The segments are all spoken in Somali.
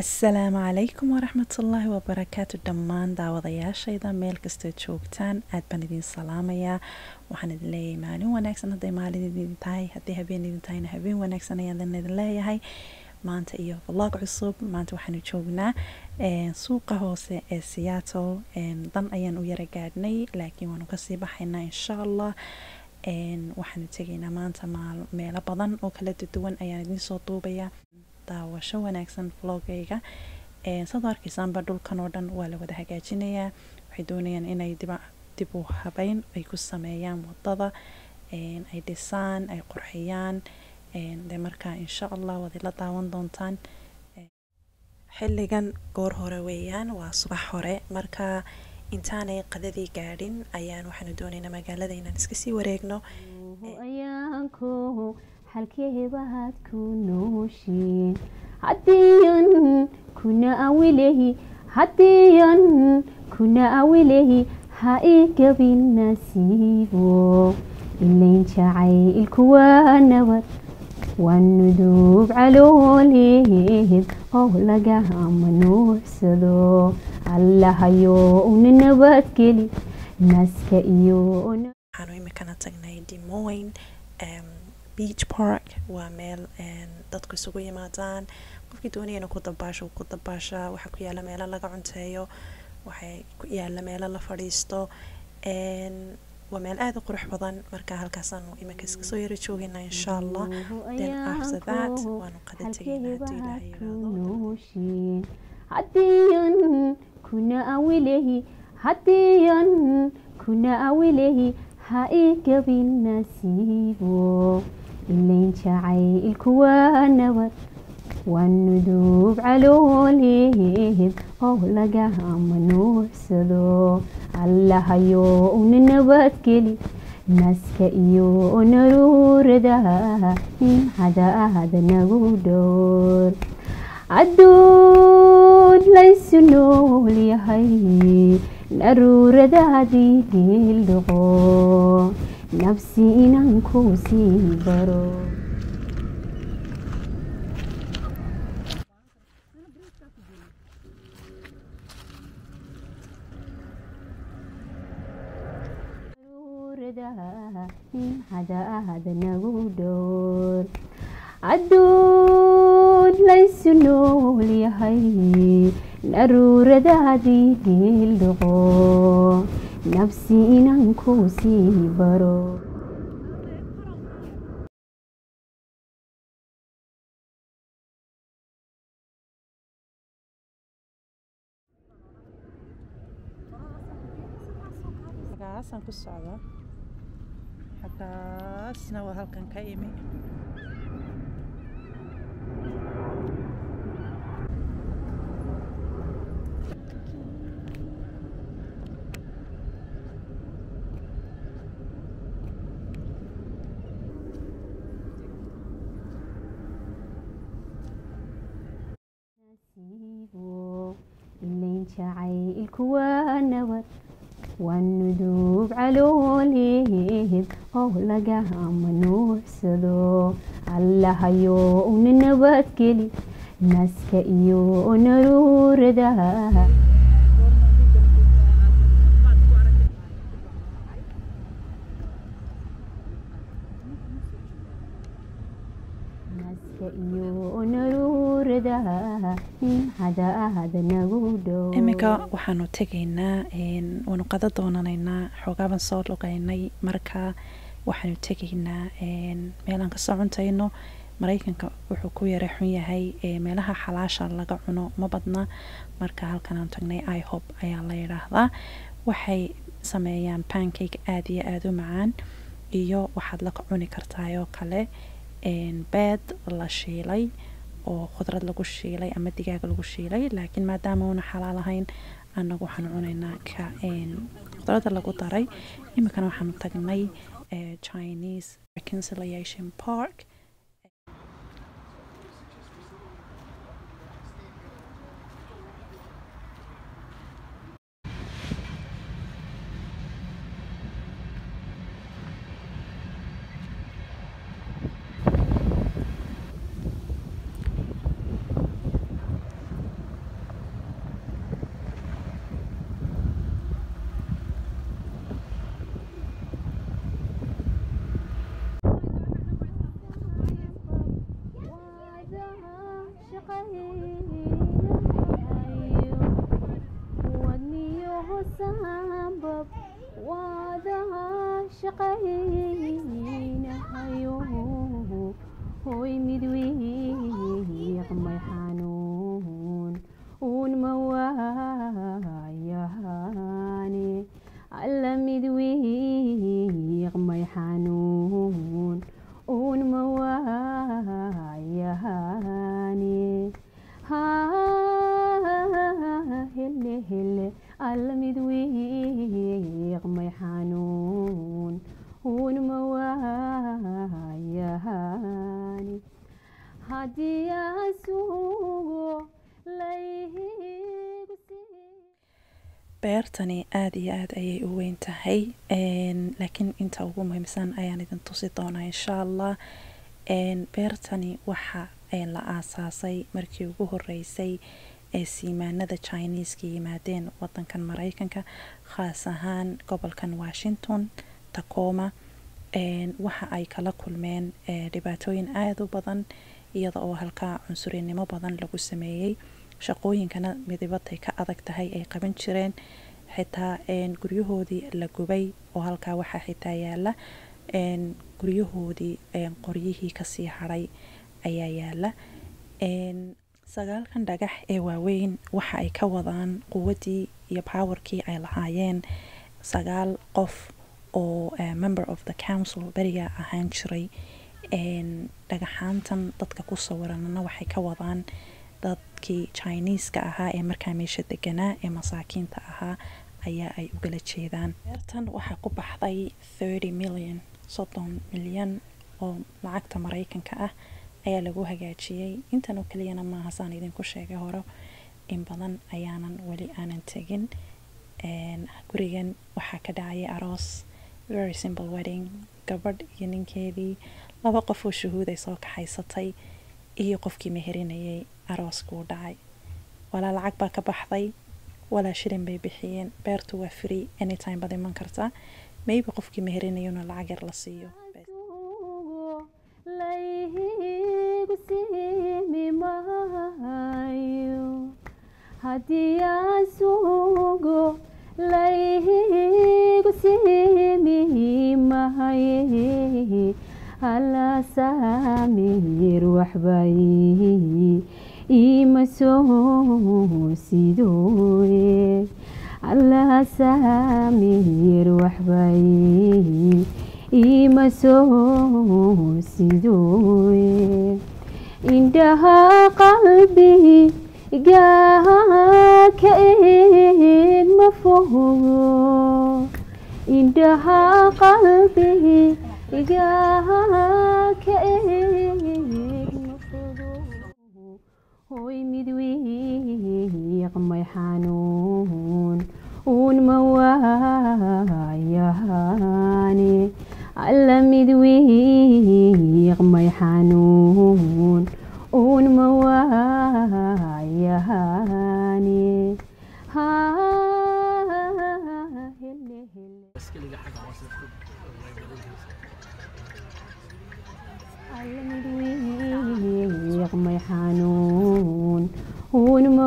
asalaamu calaykum waraxmatullaahi wabarakaatu dhammaan daawadayaashayda meel kastoo joogtaan aad baan idin salaamayaa waxaan idin leeyahay maalin wanaagsan hadday maalin idin tahay hadday habeen idin tahayna habeen wanaagsan ayaan idin leeyahay maanta iyo vlog cusub maanta waxaanu joognaa suuqa hoose ee seattle dan ayaan u yara gaadhnay laakiin waanu ka sii baxaynaa insha allah waxaanu tegaynaa maanta meelo badan oo kala duwan ayaan idiin soo duubayaa daawasho wanaagsan vlogayga saad arkaysaanba dhulkan oo dhan waa la wada hagaajinayaa. Waxay doonayaan inay dib u habeyn ay ku sameeyaan waddada ay dhisaan ay qurxiyaan de markaa insha allah waad ila daawan doontaan. Xilligan goor hore weeyaan waa subax hore. Markaa intaanay qadadii gaadhin ayaan waxaanu doonaynaa magaalada inaan iska sii wareegno halkeebaad ku nooshiin haddiyan kuna awilehi haddiyan kuna awilehi ha ii gabin nasiibo. Ilayn jacaylku waa nabad waa nuduub calooleed oo lagama nuucsado allahayo una nabadgeli naska iyo waxaanu imikana tagnay demoyn beach park waa meel dadku isugu yimaadaan. Qofkii doonaya inuu ku dabaasho ku dabaashaa waxaa ku yaalla meelo laga cunteeyo waxay ku yaalla meelo la fadhiisto. Waa meel aada u qurux badan. Marka halkaasaanu iminka iska soo yara joogaynaa insha allah then after that waanu qada tegaynaa haddii ilaahay yiraahdo kuna awilehi haddiyan kuna awilehi ha ii gabin nasiibo ilayn jacaylku waa nabad waa nuduub calooleed oo lagama nuucsado allahayo una nabadgeli naska iyo naruurada nimcadaada nagu dhowr adduun laysu nool yahay naruuradaadii geeldhaqo nafsi inaan ku sii baro nimcadaada nagu dhowr adduun laysu nool yahay naruuradaadii geeldhaqo nafsi inaan ku sii baro. Ku socda xagaasna waa halkan ka imi ilayn jacaylku waa nabad waa nuduub calooleed oo lagama nuucsado allahayo una nabadgeli naska iyo naruurada iyo iminka waxaanu tegaynaa waanu qada doonanaynaa xoogaaban soo lugaynay marka waxaanu tegaynaa meelaan ka soo cuntayno maraykanka wuxuu ku yara xun yahay meelaha xalaasha laga cuno ma badna. Marka halkan aan tagnay ihop ayaa la yidhaahdaa. Waxay sameeyaan pancake aada iyo aada u macaan iyo waxaad la cuni kartaayoo kale. Beed la shiilay oo khudrad lagu shiilay ama digaag lagu shiilay laakiin maadaama una xalaal ahayn anagu waxaanu cunaynaa ka khudradda lagu daray. Iminkana waxaanu tagnay chinese reconciliation park shaqaynahayo hoy mid wiiqmay xanuun uun ma waayahane alla mid wiiqmay beertani aada iyo aada ayay u weyn tahay. Laakiin inta ugu muhiimsan ayaan idin tusi doonaa insha allah beertani waxa la aasaasay markii ugu horeysay ee siimaanada chineeska yimaadeen wadankan mareykanka khaas ahaan gobolkan washington tacoma. Waxa ay kala kulmeen dhibaatooyin aada u badan iyada oo halkaa cunsurinimo badan lagu sameeyey shaqooyinkana midibatay ka adag tahay ay qaban jireen. Xitaa guryahoodii la gubay oo halkaa waxaa xitaa yaalla guryahoodii qoryihii ka sii haray ayaa yaalla sagaalkan dhagax ee waaweyn waxa ay ka wadaan quwadii iyo powerkii ay lahaayeen. Sagaal qof oo member of the council beriga ahaan jiray. Dhagaxaantan dadka ku sawiranana waxay ka wadaan dadkii chineeska ahaa ee markaa meesha deganaa ee masaakiinta ahaa ayaa ay ugala jeedaan. Beertan waxaa ku baxday thirty million soddon milyan oo lacagta mareykanka ah ayaa lagu hagaajiyey intan oo keliyana maaha saan idinku sheegay hore. In badan ayaanan weli aanan tegin. Gurigan waxaa ka dhacayay aroos very simple wedding gabadh iyo ninkeedii. Laba qof oo shuhuud ay soo kaxaysatay iyo qofkii meherinayay arooskuu dhacay walaa lacag baa ka baxday walaa shilin bay bixiyeen. Beertu waa free anytime baad iman kartaa. Maybe qofkii meherinayuna lacag yar la siiyo. Layhigu siimi maayo. Haddii asugo layhigu siimi mahaye alla saamir waxbay imasoo sidooye allaha saamiir waxbay imasoo sidooye indhaha qalbigaha kaeen ma fogo indhaha qalbigaha wiiqmay xanuun uun ma waayahane alla mid wiiqmay xanuun uun ma waayahane alla mid wiiqmay xanuun uun ma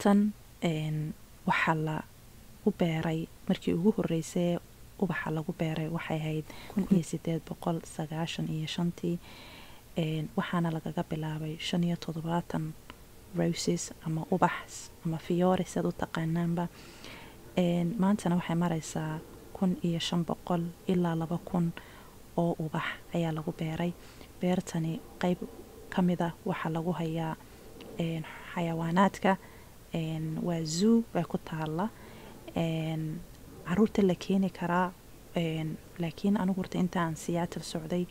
beertan waxaa la u beeray markii ugu horeysay ubaxa lagu beeray waxay ahayd kun iyo sideed boqol sagaashan iyo shantii waxaana lagaga bilaabay shan iyo toddobaatan roses ama ubax ama fiyoore siad u taqaanaanba. Maantana waxay mareysaa kun iyo shan boqol ilaa laba kun oo ubax ayaa lagu beeray. Beertani qeyb ka mida waxaa lagu hayaa xayawaanaadka waa zoo baa ku taala carruurta la keeni karaa laakiin anigu horta intaan siyaatal socday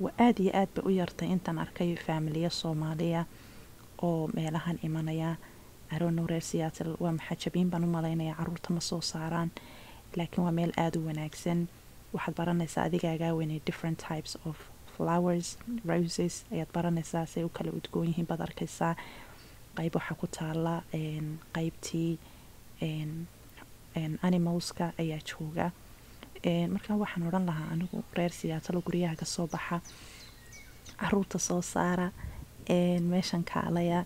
waa aada iyo aad bay u yartay intaan arkay faamiliya soomaaliya oo meelahan imanaya. Arono reer siyaatal waa maxajabiin baan u malaynaya carruurta ma soo saaraan. Laakiin waa meel aada u wanaagsan. Waxaad baranaysaa adigaagaa weynay different types of flowers roses ayaad baranaysaa say u kala udgoon yihiin baad arkaysaa qayb waxaa ku taala qeybtii animalska ayaa jooga. Markaa waxaan odhan lahaa anigu reer siyaatalo guryaha ka soo baxa carruurta soo saara meeshan kaalaya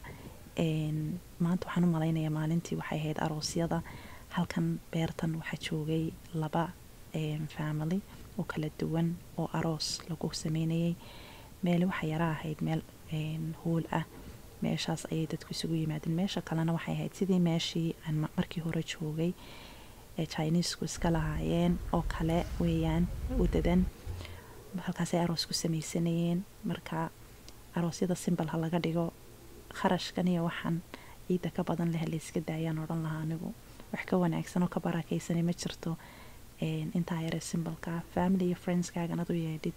maanta waxaan u malaynayaa maalintii waxay ahayd aroosyada halkan beertan waxaa joogay laba family oo kala duwan oo aroos lagu sameynayay. Meel waxaa yara ahayd meel hool ah meeshaas ayay dadku isugu yimaadeen. Meesha kalena waxay ahayd sidii meeshii aan ma- markii hore joogay ee chinesku iska lahaayeen oo kale weeyaan wadadan halkaasay aroos ku sameysanayeen marka aroosyada simbal ha laga dhigo kharashkan iyo waxaan ciidda ka badan leh layska daayaan odhan lahaa anigu. Wax ka wanaagsan oo ka barakaysanay ma jirto intaa yare simbalka. Family iyo friendskaagan adu yeedhid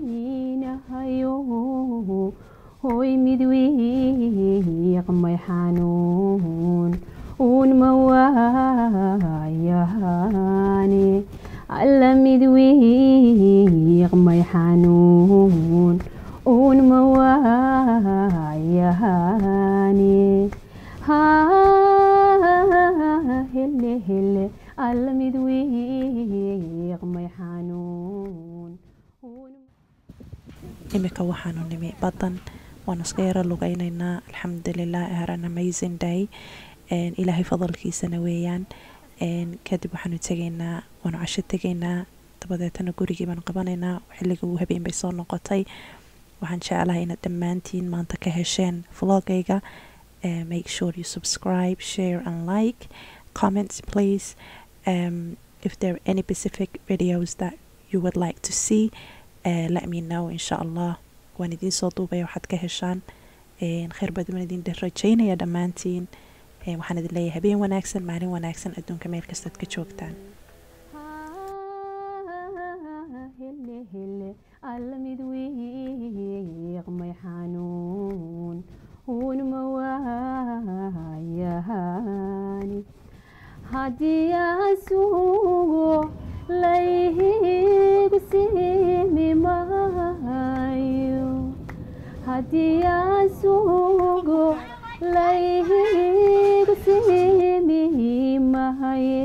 shaqaynahayo hoy mid wiiqmay xanuun uun ma waayahane alla mid wiiqmay xanuun hele alla mid wiiqmay xanuun uun imika waxaanu nimi badan waan iska yaro lugaynaynaa alxamdulilah I had an amazing day ilaahay fadalkiisana weeyaan kadib waxaanu tegaynaa waanu casho tegaynaa dabadeetana gurigii baanu qabanaynaa xilliga uu habeen bay soo noqotay waxaan jeclahay inaad dhammaantiin maanta ka hesheen vlogayga make sure you subscribe share and like comment please um, if there are any specific videos that you would like to see uh, let me know insha allah waan idiin soo duubaya waxaad ka heshaan Een, khayr badan idin rajaynaya dhammaantiin waxaan idin leeyahay habeen wanaagsan maalin wanaagsan adduunka meel kastaad ka joogtaan alla mid wiiqmay xanuun uun ma haddii aan sugo layhigu siimi maayo haddii aan sugo layhigu siimi mahaye